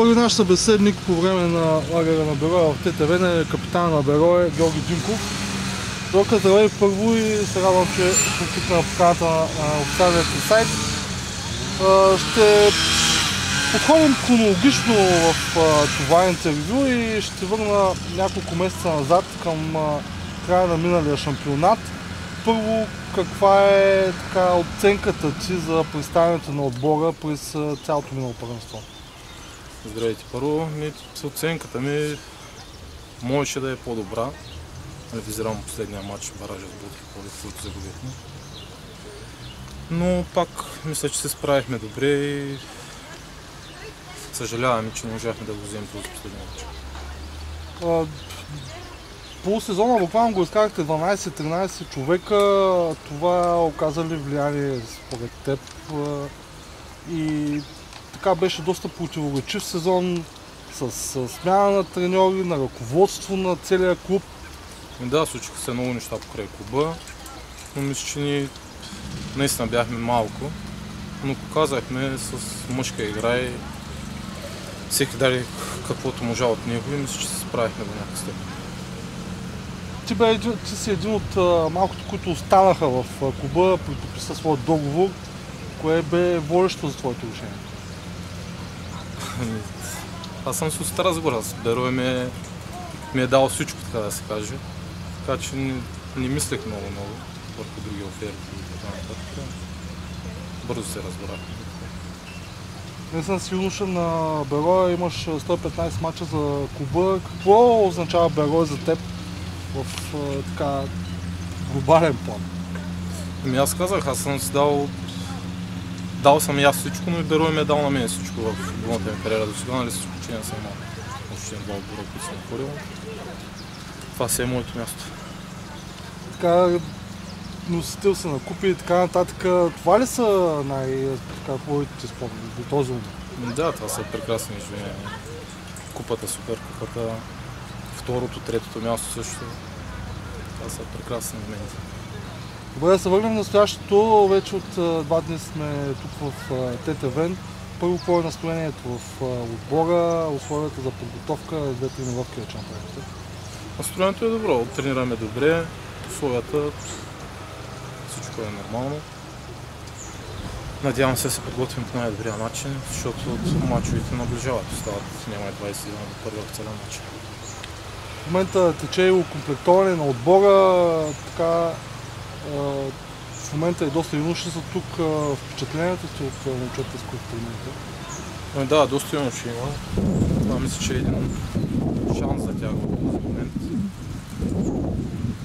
Първи наш събеседник по време на лагера на Бероя в ТТВ е капитан на Бероя Георги Динков. Дока здравей първо и се радвам, че тук на поканата на официалния сайт. Ще подходим хронологично в това интервю и ще върна няколко месеца назад към края на миналия шампионат. Първо, каква е така, оценката ти за представянето на отбора през цялото минало първенство? Здравейте. Първо, ми, с оценката ми можеше да е по-добра. Визирам последния матч, баража с Ботев, който загубихме. Но пак мисля, че се справихме добре и съжаляваме, че не можахме да го вземем този последния матч. Полусезона буквално го изкарахте 12-13 човека. Това оказа ли влияние според теб? И така беше доста противоречив сезон с, с смяна на треньори, на ръководство на целия клуб. Да, случиха се много неща покрай клуба, но мисля, че ние наистина бяхме малко, но показахме с мъжка игра и всеки даде каквото можа от него и мисля, че се справихме до някакъв степен. Ти, бе, ти си един от а, малкото, които останаха в клуба, приподписа своя договор. Кое бе водещо за твоето решение? Аз съм с Стара Загора. Берой ми е, ми е дал всичко, така да се каже. Така че не, не мислех много много върху други оферти и така нататък. Бързо се разбрах. Не съм си юноша на Бероя, имаш 115 мача за клуба. Какво означава Берой за теб в така глобален план? Ами аз казах, аз съм си дал дал съм и аз всичко, но и ми е дал на мен всичко в футболната ми кариера до сега, нали с изключение съм имал два отбора, които съм ходил. Това си е моето място. Така, носител се на купи и така нататък. Това ли са най-хубавите спомени до този момент? Да, това са прекрасни изживения. Купата, суперкупата, второто, третото място също. Това са прекрасни моменти. Добре, да се върнем на настоящето. Вече от два дни сме тук в ТТВ. Първо, какво е настроението в отбора, условията за подготовка, две тренировки да направите? Настроението е добро, тренираме добре, условията всичко е нормално. Надявам се да се подготвим по най-добрия начин, защото от мачовете наближават. Остават няма и 20 дни до първия официален начин. В момента тече и окомплектоване на отбора. Така, в момента е доста юноши са тук. Впечатленията сте от момчета, с които тренирате? Ами да, доста юноши има. Това мисля, че е един шанс за тях в този момент,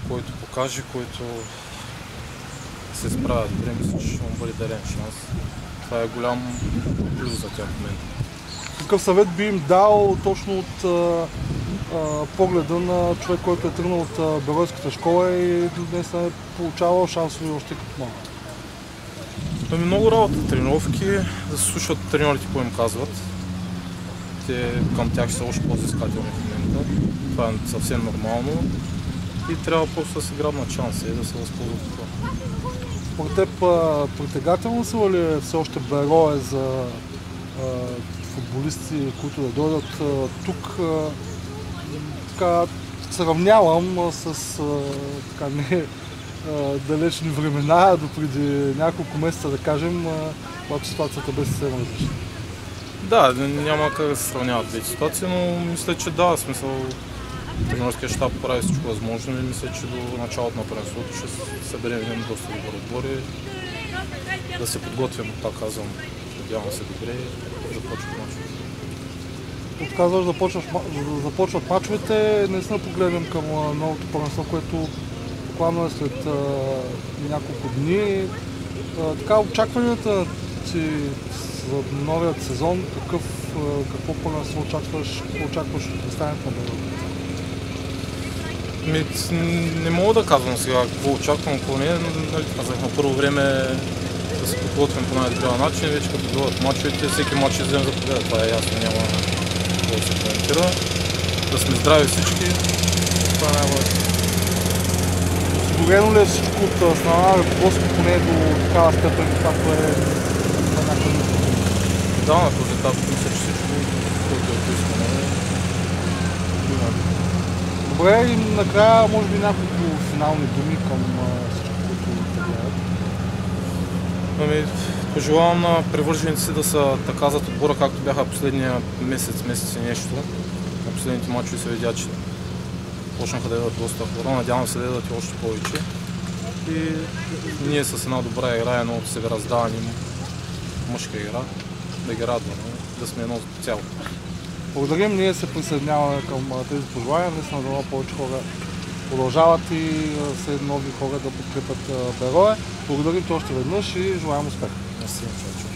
който покаже, който се справя добре, мисля, че ще му бъде дарен шанс. Това е голям плюс за тях в момента. Какъв съвет би им дал точно от погледа на човек, който е тръгнал от Беройската школа и днес е получавал шансове още като малко? Ами много работа, тренировки, да се слушат треньорите, какво им казват. Те към тях ще са още по-взискателни в момента. Това е съвсем нормално. И трябва просто да се грабнат шанса и да се възползват от това. Според теб притегателно са ли все още берое за а, футболисти, които да дойдат а, тук? А, така, сравнявам с така, не далечни времена, до преди няколко месеца, да кажем, когато ситуацията беше съвсем различна. Да, няма как да се сравняват тези ситуации, но мисля, че да, смисъл тренерския щаб прави всичко възможно и мисля, че до началото на първенството ще съберем един доста добър отбор и да се подготвим, пак казвам, надявам се добре и да започват Отказваш да започват, мачовете, наистина погледнем към новото първенство, което буквално е след а, няколко дни. А, така, очакванията ти за новият сезон, какъв, а, какво първенство очакваш, очакваш от представянето на България? Ми, не мога да казвам сега какво очаквам, какво не. Нали, казах на първо време да се подготвим по най-добрия начин. Вече като дойдат мачовете, всеки матч ще вземе за победа. Това е ясно, няма да се коментира. Да сме здрави всички. Това е най-важно. Осигурено ли е всичко от страна на ръководството, поне до такава степен, както е на някакъв Да, на този етап мисля, че всичко който е поискал. Добре, и накрая може би няколко финални думи към всички, които гледат. Ами, пожелавам на привърженици да са така зад отбора, както бяха последния месец, месец и нещо. На последните мачове се видя, че почнаха да идват доста хора. Надявам се да идват още повече. И ние с една добра игра, едно себе раздаване мъжка игра, да ги радваме, да сме едно цяло. Благодарим, ние се присъединяваме към тези пожелания. Наистина дано повече хора продължават и след нови хора да подкрепят Берое. Благодарим ти още веднъж и желаем успех. Всем чао-чао.